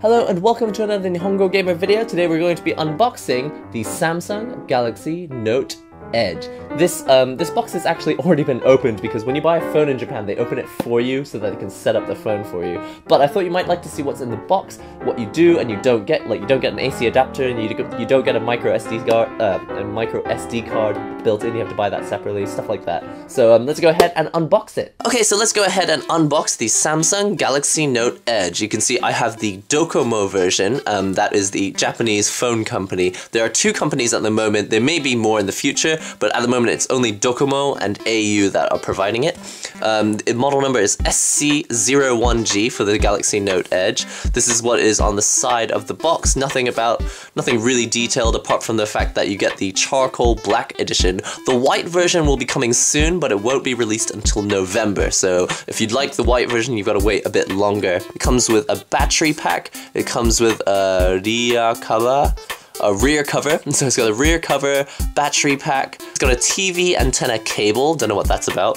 Hello and welcome to another Nihongo Gamer video. Today we're going to be unboxing the Samsung Galaxy Note Edge. This um, this box has actually already been opened because when you buy a phone in Japan, they open it for you so that they can set up the phone for you. But I thought you might like to see what's in the box, what you do and you don't get. Like you don't get an AC adapter and you you don't get a micro SD card, uh, a micro SD card built in. You have to buy that separately, stuff like that. So um, let's go ahead and unbox it. Okay, so let's go ahead and unbox the Samsung Galaxy Note Edge. You can see I have the Docomo version. Um, that is the Japanese phone company. There are two companies at the moment. There may be more in the future but at the moment it's only Docomo and au that are providing it. Um, model number is SC01G for the Galaxy Note Edge. This is what is on the side of the box. Nothing about, nothing really detailed apart from the fact that you get the charcoal black edition. The white version will be coming soon, but it won't be released until November. So if you'd like the white version, you've got to wait a bit longer. It comes with a battery pack. It comes with a Ria cover a rear cover. So it's got a rear cover, battery pack, it's got a TV antenna cable, don't know what that's about,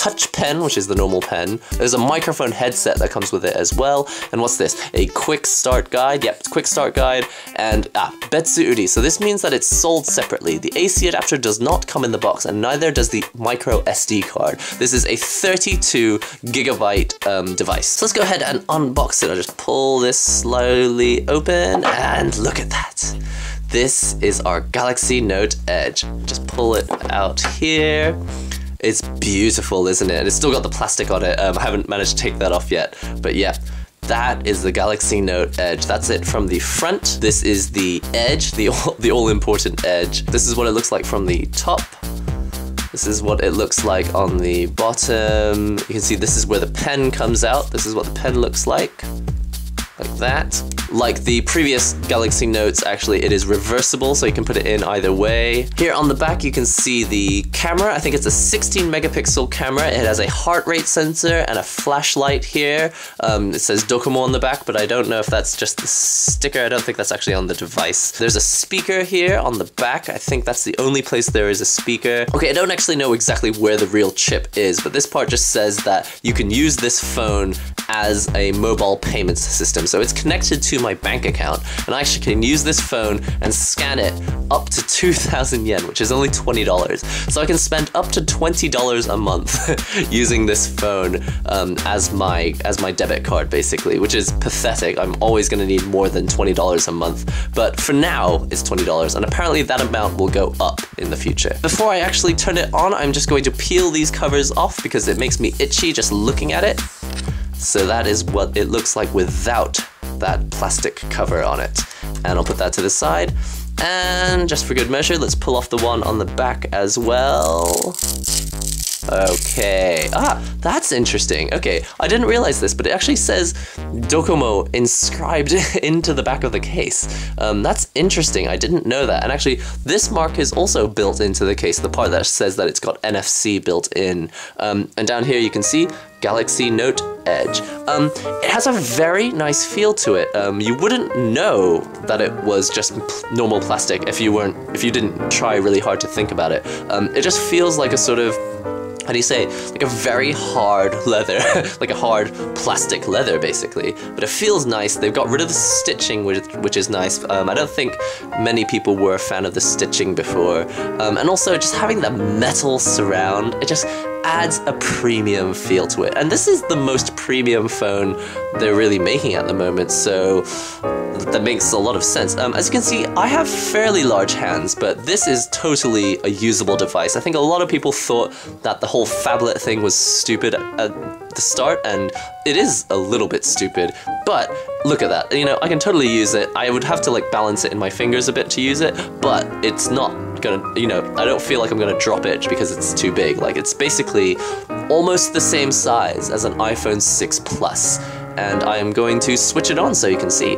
touch pen, which is the normal pen. There's a microphone headset that comes with it as well. And what's this? A quick start guide. Yep, quick start guide. And ah, Betsu Uri. So this means that it's sold separately. The AC adapter does not come in the box and neither does the micro SD card. This is a 32 gigabyte um, device. So let's go ahead and unbox it. I'll just pull this slowly open and look at that. This is our Galaxy Note Edge. Just pull it out here. It's beautiful, isn't it? It's still got the plastic on it. Um, I haven't managed to take that off yet, but yeah. That is the Galaxy Note Edge. That's it from the front. This is the edge, the all, the all important edge. This is what it looks like from the top. This is what it looks like on the bottom. You can see this is where the pen comes out. This is what the pen looks like like that. Like the previous Galaxy Notes, actually, it is reversible, so you can put it in either way. Here on the back, you can see the camera. I think it's a 16 megapixel camera. It has a heart rate sensor and a flashlight here. Um, it says Docomo on the back, but I don't know if that's just the sticker. I don't think that's actually on the device. There's a speaker here on the back. I think that's the only place there is a speaker. Okay, I don't actually know exactly where the real chip is, but this part just says that you can use this phone as a mobile payments system. So it's connected to my bank account, and I actually can use this phone and scan it up to 2,000 yen, which is only $20. So I can spend up to $20 a month using this phone um, as my as my debit card, basically, which is pathetic. I'm always going to need more than $20 a month, but for now, it's $20, and apparently that amount will go up in the future. Before I actually turn it on, I'm just going to peel these covers off because it makes me itchy just looking at it. So that is what it looks like without that plastic cover on it. And I'll put that to the side. And just for good measure, let's pull off the one on the back as well. Okay. Ah, that's interesting. Okay, I didn't realize this, but it actually says Docomo inscribed into the back of the case. Um, that's interesting. I didn't know that. And actually, this mark is also built into the case, the part that says that it's got NFC built in. Um, and down here you can see Galaxy Note Edge. Um, it has a very nice feel to it. Um, you wouldn't know that it was just normal plastic if you weren't, if you didn't try really hard to think about it. Um, it just feels like a sort of how do you say, like a very hard leather, like a hard plastic leather basically. But it feels nice. They've got rid of the stitching, which, which is nice. Um, I don't think many people were a fan of the stitching before. Um, and also just having that metal surround, it just adds a premium feel to it. And this is the most premium phone they're really making at the moment, so that makes a lot of sense. Um, as you can see, I have fairly large hands, but this is totally a usable device. I think a lot of people thought that the whole phablet thing was stupid at the start, and it is a little bit stupid, but look at that. You know, I can totally use it. I would have to like balance it in my fingers a bit to use it, but it's not gonna, you know, I don't feel like I'm gonna drop it because it's too big. Like it's basically almost the same size as an iPhone 6 Plus, and I am going to switch it on so you can see.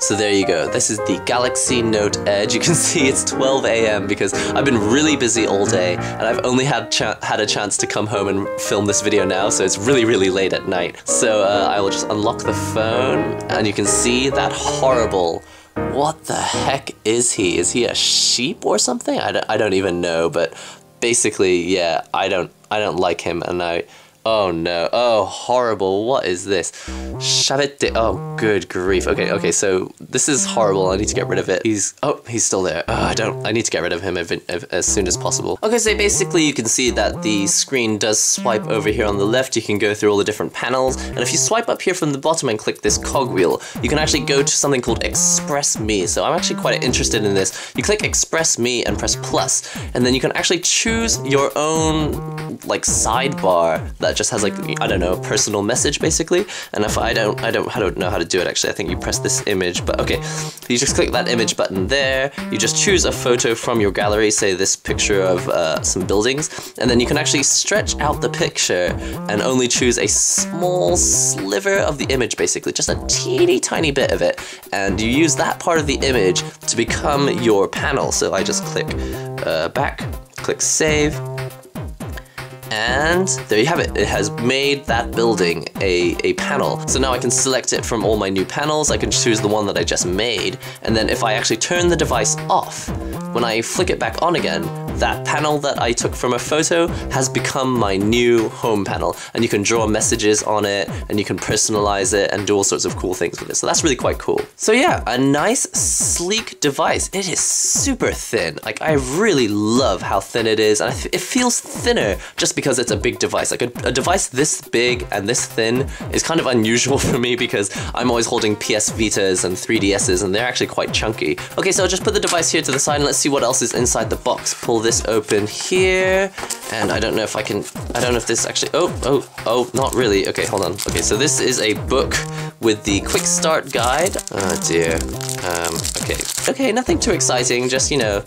So there you go. This is the Galaxy Note Edge. You can see it's 12 a.m. because I've been really busy all day and I've only had had a chance to come home and film this video now, so it's really, really late at night. So uh, I will just unlock the phone and you can see that horrible what the heck is he? Is he a sheep or something? I don't, I don't even know, but basically, yeah, I don't I don't like him and I Oh no. Oh, horrible. What is this? Shabete. Oh, good grief. Okay, okay, so this is horrible. I need to get rid of it. He's. Oh, he's still there. Oh, I don't. I need to get rid of him if, if, as soon as possible. Okay, so basically you can see that the screen does swipe over here on the left. You can go through all the different panels. And if you swipe up here from the bottom and click this cogwheel, you can actually go to something called Express Me. So I'm actually quite interested in this. You click Express Me and press plus, and then you can actually choose your own like sidebar that just has like I don't know personal message basically. And if I don't I don't I don't know how to do it actually. I think you press this image, but okay. You just click that image button there. You just choose a photo from your gallery, say this picture of uh, some buildings, and then you can actually stretch out the picture and only choose a small sliver of the image basically, just a teeny tiny bit of it. And you use that part of the image to become your panel. So I just click uh, back, click save, and there you have it. It has made that building a, a panel. So now I can select it from all my new panels. I can choose the one that I just made. And then if I actually turn the device off, when I flick it back on again, that panel that I took from a photo has become my new home panel. And you can draw messages on it, and you can personalize it, and do all sorts of cool things with it. So that's really quite cool. So yeah, a nice, sleek device. It is super thin. Like, I really love how thin it is, and it feels thinner just because it's a big device. Like, a, a device this big and this thin is kind of unusual for me because I'm always holding PS Vitas and 3DSs, and they're actually quite chunky. Okay, so I'll just put the device here to the side, and let's see what else is inside the box. Pull this open here, and I don't know if I can, I don't know if this actually, oh, oh, oh, not really. Okay, hold on. Okay, so this is a book with the quick start guide. Oh dear. Um, okay. Okay, nothing too exciting, just, you know,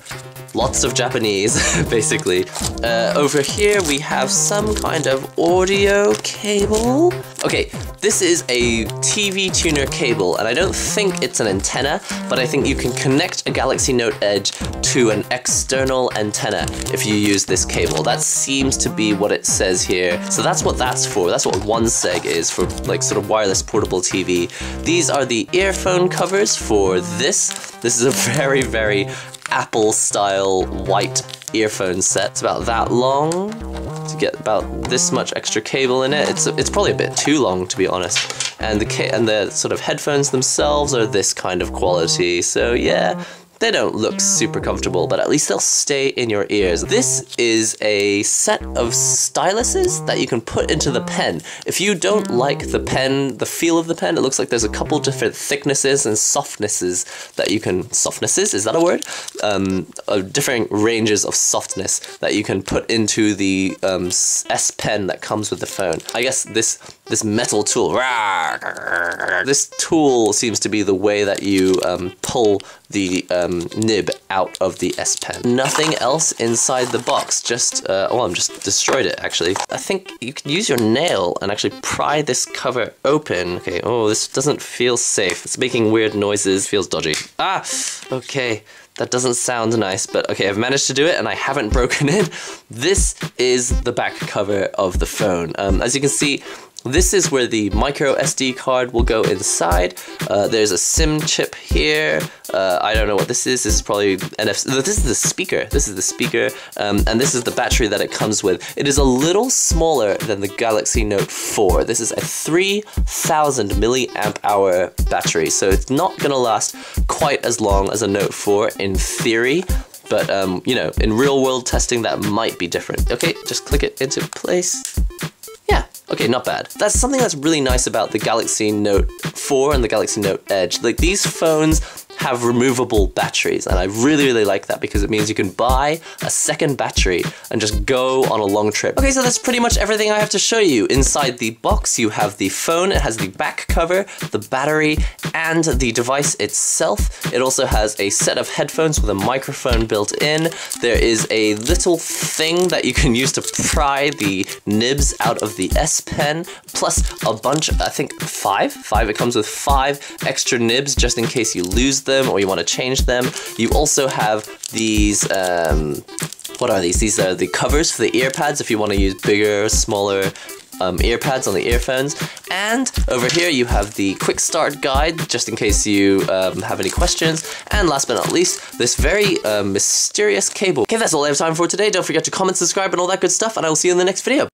lots of Japanese, basically. Uh, over here we have some kind of audio cable. Okay, this is a TV tuner cable, and I don't think it's an antenna, but I think you can connect a Galaxy Note Edge to an external antenna if you use this cable. That seems to be what it says here. So that's what that's for. That's what one seg is for like sort of wireless portable TV. These are the earphone covers for this. This is a very, very Apple style white earphone set. It's about that long to get about this much extra cable in it. It's it's probably a bit too long to be honest. And the and the sort of headphones themselves are this kind of quality. So yeah, they don't look super comfortable, but at least they'll stay in your ears. This is a set of styluses that you can put into the pen. If you don't like the pen, the feel of the pen, it looks like there's a couple different thicknesses and softnesses that you can, softnesses, is that a word? Um, uh, different ranges of softness that you can put into the um, S Pen that comes with the phone. I guess this this metal tool, this tool seems to be the way that you um, pull the um, nib out of the S Pen. Nothing else inside the box, just, uh, oh, I'm just destroyed it actually. I think you can use your nail and actually pry this cover open. Okay, oh, this doesn't feel safe. It's making weird noises, feels dodgy. Ah, okay. That doesn't sound nice, but okay, I've managed to do it and I haven't broken it. This is the back cover of the phone. Um, as you can see, this is where the micro SD card will go inside. Uh, there's a SIM chip here. Uh, I don't know what this is. This is probably NFC. This is the speaker. This is the speaker. Um, and this is the battery that it comes with. It is a little smaller than the Galaxy Note 4. This is a 3000 milliamp hour battery. So it's not going to last quite as long as a Note 4 in theory. But, um, you know, in real world testing, that might be different. Okay, just click it into place. Okay, not bad. That's something that's really nice about the Galaxy Note 4 and the Galaxy Note Edge. Like, these phones have removable batteries, and I really, really like that because it means you can buy a second battery and just go on a long trip. Okay, so that's pretty much everything I have to show you. Inside the box, you have the phone, it has the back cover, the battery, and the device itself. It also has a set of headphones with a microphone built in. There is a little thing that you can use to pry the nibs out of the S Pen, plus a bunch, I think five? Five, it comes with five extra nibs just in case you lose them them or you want to change them. You also have these, um, what are these? These are the covers for the earpads if you want to use bigger, smaller um, earpads on the earphones. And over here you have the quick start guide, just in case you um, have any questions. And last but not least, this very uh, mysterious cable. Okay, that's all I have time for today. Don't forget to comment, subscribe, and all that good stuff, and I will see you in the next video.